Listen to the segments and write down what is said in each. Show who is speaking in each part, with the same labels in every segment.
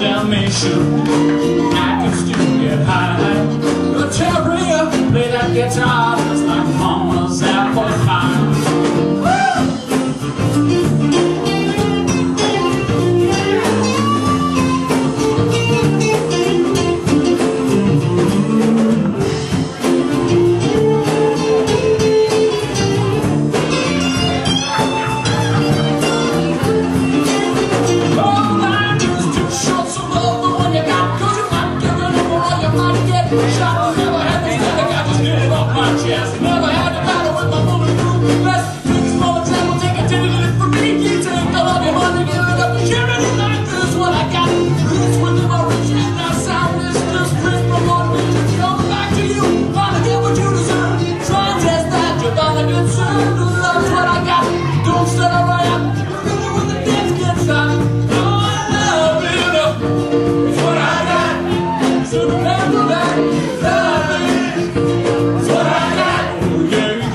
Speaker 1: Dalmatian. I can still get high. The terrier play that guitar. stop.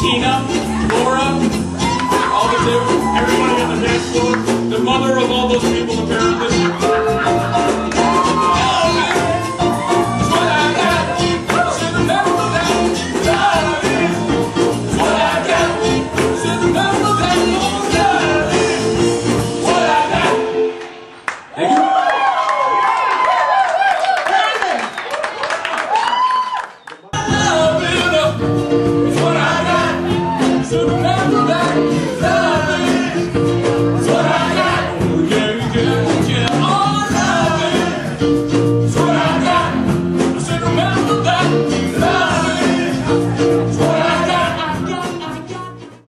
Speaker 1: Tina, Laura, all the everyone on the dance floor, the mother of all those people.